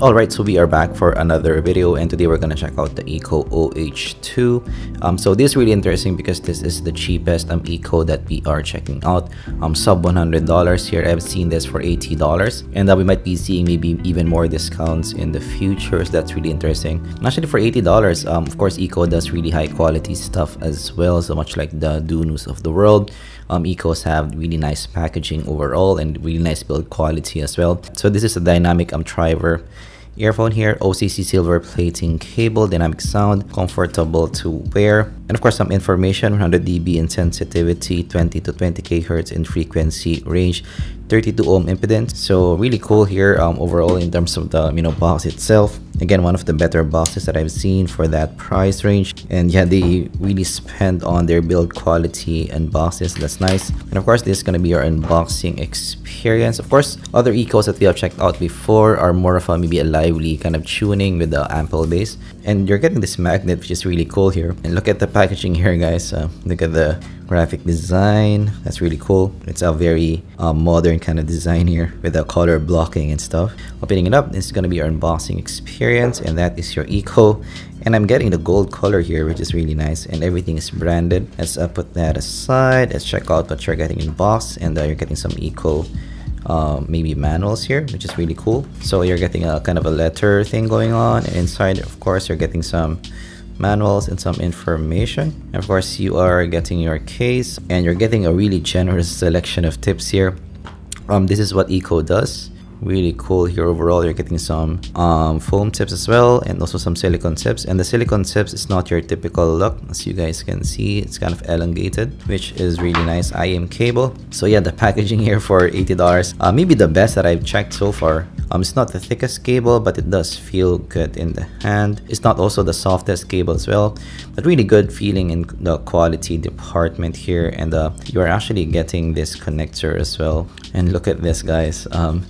Alright, so we are back for another video and today we're gonna check out the Ikko OH2. Um, so this is really interesting because this is the cheapest um, Ikko that we are checking out. Um, sub $100 here, I've seen this for $80 and uh, we might be seeing maybe even more discounts in the future, so that's really interesting. Actually for $80, um, of course Ikko does really high quality stuff as well, so much like the Dunus of the world. Um, Ikkos have really nice packaging overall and really nice build quality as well. So this is a dynamic um, driver earphone here occ silver plating cable dynamic sound comfortable to wear and of course some information 100 db in sensitivity 20 to 20 kHz in frequency range 32 ohm impedance. So really cool here um, overall in terms of the you know box itself. Again one of the better boxes that i've seen for that price range. And yeah they really spend on their build quality and boxes. That's nice. And of course this is going to be our unboxing experience. Of course other Ikkos that we have checked out before are more of a maybe a lively kind of tuning with the ample bass and you're getting this magnet which is really cool here. And look at the packaging here guys. Uh, look at the graphic design. That's really cool. It's a very uh, modern kind of design here with the color blocking and stuff. Opening it up this is going to be our unboxing experience and that is your Ikko. And i'm getting the gold color here which is really nice. And everything is branded. Let's uh, put that aside. Let's check out what you're getting in the box and uh, you're getting some Ikko uh, maybe manuals here which is really cool so you're getting a kind of a letter thing going on and inside of course you're getting some manuals and some information. Of course, you are getting your case and you're getting a really generous selection of tips here. Um, this is what Ikko does really cool here overall. You're getting some um, foam tips as well and also some silicone tips. And the silicone tips is not your typical look. As you guys can see it's kind of elongated which is really nice. IEM cable. So yeah the packaging here for $80 uh, maybe the best that I've checked so far. Um, it's not the thickest cable but it does feel good in the hand. It's not also the softest cable as well but really good feeling in the quality department here. And uh, you are actually getting this connector as well. And look at this guys. Um,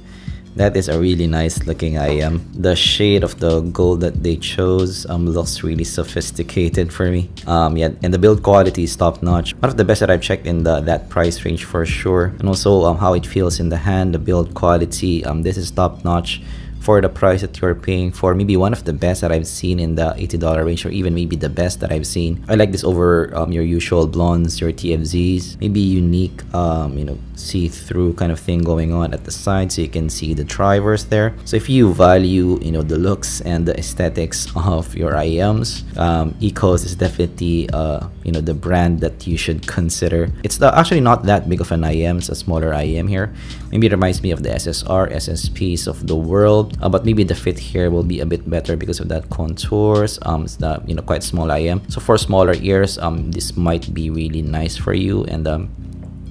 that is a really nice looking IEM. The shade of the gold that they chose um, looks really sophisticated for me. Um, yeah, and the build quality is top notch. One of the best that I've checked in the, that price range for sure. And also um, how it feels in the hand, the build quality. Um, this is top notch for the price that you're paying for maybe one of the best that I've seen in the $80 range or even maybe the best that I've seen. I like this over um, your usual Blons, your TFZs, maybe unique, um, you know, see-through kind of thing going on at the side so you can see the drivers there. So if you value, you know, the looks and the aesthetics of your IEMs, um, Ikkos is definitely, uh, you know, the brand that you should consider. It's the, actually not that big of an IEM, it's a smaller IEM here. Maybe it reminds me of the SSR, SSPs of the world. Uh, but maybe the fit here will be a bit better because of that contours. Um it's the you know quite small IEM. So for smaller ears um this might be really nice for you. And um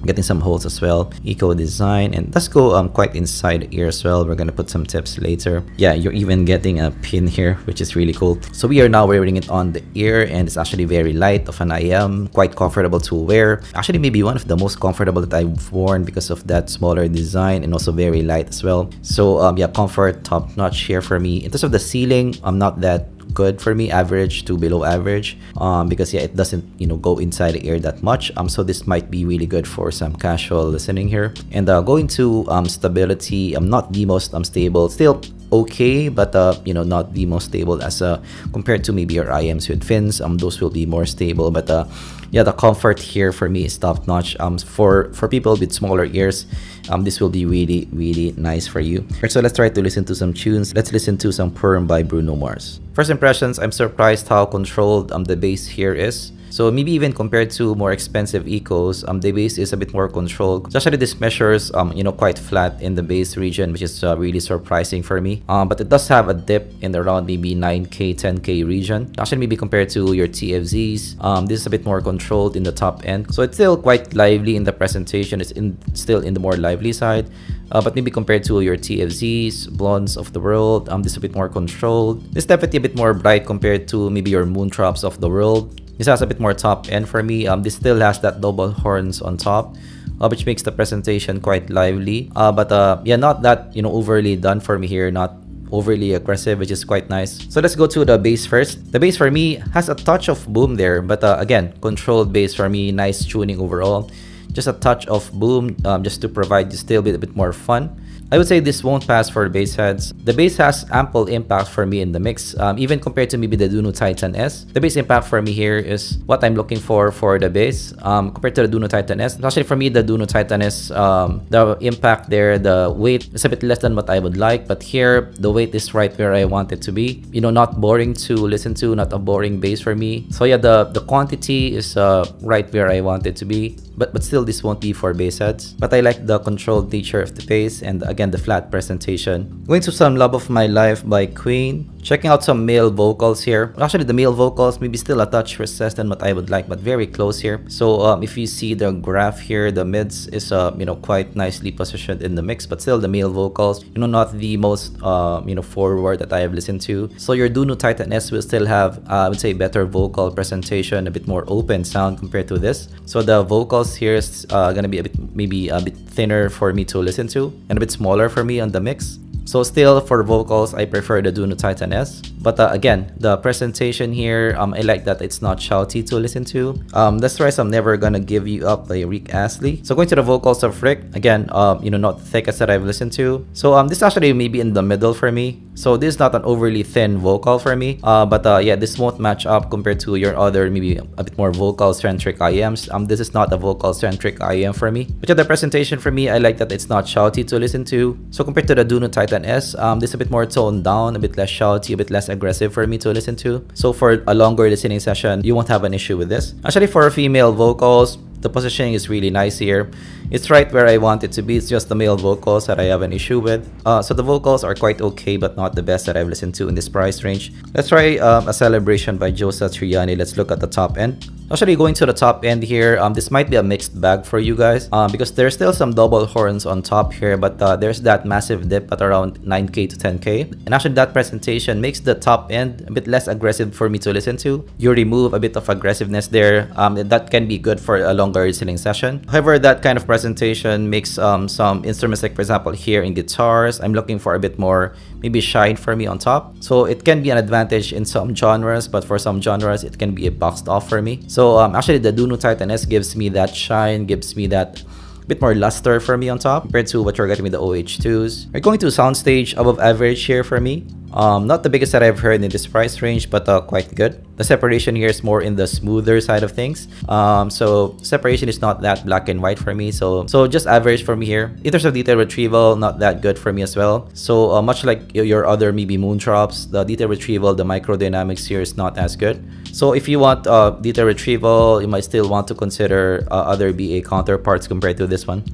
getting some holes as well. Ikko design and let's go um quite inside ear as well. We're gonna put some tips later. Yeah you're even getting a pin here which is really cool. So we are now wearing it on the ear and it's actually very light of an IEM quite comfortable to wear. Actually maybe one of the most comfortable that I've worn because of that smaller design and also very light as well. So um yeah comfort top notch here for me. In terms of the sealing I'm not that good for me average to below average um, because yeah it doesn't you know go inside the ear that much. Um so this might be really good for some casual listening here. And uh, going to um, stability I'm not the most um, stable. Still okay but uh, you know not the most stable as uh, compared to maybe your IEMs with fins um those will be more stable. But uh, yeah the comfort here for me is top notch. Um for for people with smaller ears um this will be really really nice for you. So let's try to listen to some tunes. Let's listen to some perm by bruno mars. First impressions i'm surprised how controlled um the bass here is so maybe even compared to more expensive Ikkos, um, the bass is a bit more controlled. Especially this measures, um, you know, quite flat in the bass region, which is uh, really surprising for me. Um, but it does have a dip in around maybe 9k, 10k region. Actually, maybe compared to your TFZs, um, this is a bit more controlled in the top end. So it's still quite lively in the presentation. It's in still in the more lively side. Uh, but maybe compared to your TFZs, Blons of the world, um, this is a bit more controlled. This is definitely a bit more bright compared to maybe your Moondrops of the world. This has a bit more top end for me. Um, this still has that double horns on top. Uh, which makes the presentation quite lively. Uh, but uh, yeah, not that you know overly done for me here. Not overly aggressive, which is quite nice. So let's go to the bass first. The bass for me has a touch of boom there, but uh, again, controlled bass for me, nice tuning overall. Just a touch of boom, um, just to provide just still a bit, a bit more fun. I would say this won't pass for bass heads. The bass has ample impact for me in the mix, um, even compared to maybe the Dunu Titan S. The bass impact for me here is what I'm looking for for the bass um, compared to the Dunu Titan S. Actually, for me, the Dunu Titan S, um, the impact there, the weight is a bit less than what I would like, but here the weight is right where I want it to be. You know, not boring to listen to, not a boring bass for me. So yeah, the the quantity is uh, right where I want it to be but but still this won't be for bass heads but i like the controlled nature of the bass and again the flat presentation. Going to some love of my life by queen. Checking out some male vocals here. Actually the male vocals maybe still a touch recessed than what i would like but very close here. So um, if you see the graph here the mids is uh, you know quite nicely positioned in the mix but still the male vocals you know not the most uh, you know forward that i have listened to. So your Dunu Titan S will still have uh, i would say better vocal presentation a bit more open sound compared to this. So the vocals here is uh, gonna be a bit maybe a bit thinner for me to listen to and a bit smaller for me on the mix so still for vocals, I prefer the Dunu Titan S. But uh, again, the presentation here, um, I like that it's not shouty to listen to. Um, that's why I'm never gonna give you up by Rick Astley. So going to the vocals of Rick, again, um, you know, not the thickest that I've listened to. So um, this actually maybe in the middle for me. So this is not an overly thin vocal for me. Uh, but uh, yeah, this won't match up compared to your other maybe a bit more vocal-centric IEMs. Um, this is not a vocal-centric IEM for me. But yeah, the presentation for me, I like that it's not shouty to listen to. So compared to the Dunu Titan Titan S. Um, this is a bit more toned down, a bit less shouty, a bit less aggressive for me to listen to. So for a longer listening session, you won't have an issue with this. Actually, for female vocals, the positioning is really nice here. It's right where I want it to be. It's just the male vocals that I have an issue with. Uh, so the vocals are quite okay, but not the best that I've listened to in this price range. Let's try um, a celebration by Joe Satriani. Let's look at the top end. Actually, going to the top end here, um, this might be a mixed bag for you guys um, because there's still some double horns on top here, but uh, there's that massive dip at around 9k to 10k. And actually, that presentation makes the top end a bit less aggressive for me to listen to. You remove a bit of aggressiveness there. Um, that can be good for a long longer listening session. However, that kind of presentation makes um, some instruments like for example here in guitars, I'm looking for a bit more maybe shine for me on top. So it can be an advantage in some genres, but for some genres, it can be a boxed off for me. So um, actually the Dunu Titan S gives me that shine, gives me that bit more luster for me on top compared to what you're getting with the OH2s. We're going to soundstage above average here for me. Um, not the biggest that I've heard in this price range, but uh, quite good. The separation here is more in the smoother side of things. Um, so separation is not that black and white for me. So so just average for me here. In terms of detail retrieval, not that good for me as well. So uh, much like your other maybe moondrops, the detail retrieval, the microdynamics here is not as good. So if you want uh, detail retrieval, you might still want to consider uh, other BA counterparts compared to this one.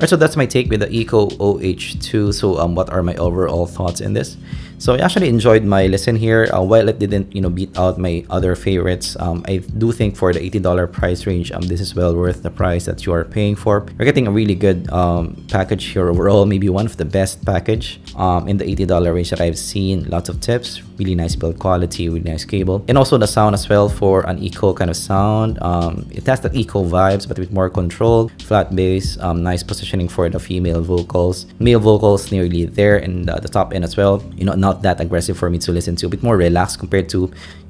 Alright, so that's my take with the Ikko OH2. So um, what are my overall thoughts in this? So I actually enjoyed my listen here. Uh, while it didn't, you know, beat out my other favorites, um, I do think for the $80 price range, um, this is well worth the price that you are paying for. You're getting a really good um, package here overall, maybe one of the best package um, in the $80 range that I've seen. Lots of tips, really nice build quality, really nice cable. And also the sound as well for an Ikko kind of sound. Um, it has that Ikko vibes, but with more control, flat bass, um, nice positioning for the female vocals. Male vocals nearly there and the top end as well. You know, not not that aggressive for me to listen to, a bit more relaxed compared to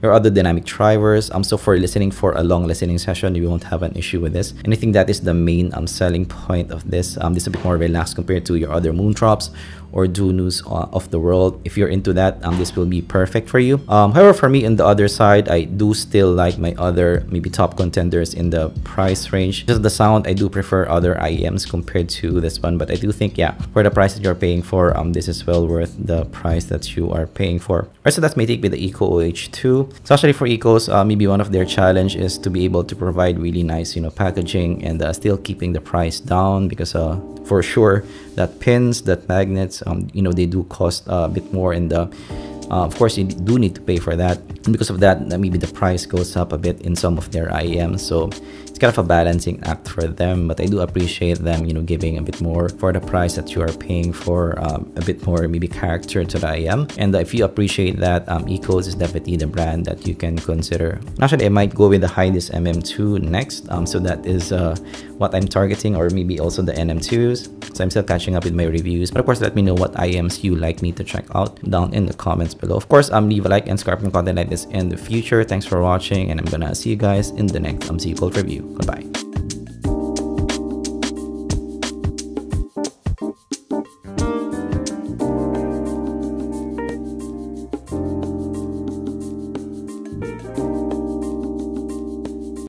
your other dynamic drivers. Um, so for listening for a long listening session, you won't have an issue with this. And I think that is the main um, selling point of this. Um, this is a bit more relaxed compared to your other moondrops or Dunus uh, of the world. If you're into that, um, this will be perfect for you. Um, however, for me, on the other side, I do still like my other maybe top contenders in the price range. Just the sound, I do prefer other IEMs compared to this one. But I do think, yeah, for the price that you're paying for, um, this is well worth the price that you are paying for. Alright, so that's my take with the Ikko OH2. So actually for Ikkos, uh, maybe one of their challenge is to be able to provide really nice, you know, packaging and uh, still keeping the price down because uh, for sure that pins, that magnets, um, you know, they do cost a bit more and uh, uh, of course, you do need to pay for that. And because of that, maybe the price goes up a bit in some of their IEMs. So it's kind of a balancing act for them but i do appreciate them you know giving a bit more for the price that you are paying for um, a bit more maybe character to the IEM and if you appreciate that um, Ikkos is definitely the brand that you can consider actually i might go with the Hidizs mm2 next um, so that is uh, what i'm targeting or maybe also the nm2s so i'm still catching up with my reviews. But of course let me know what IEMs you like me to check out down in the comments below. Of course um leave a like and subscribe for content like this in the future. Thanks for watching and i'm gonna see you guys in the next um, review. Goodbye.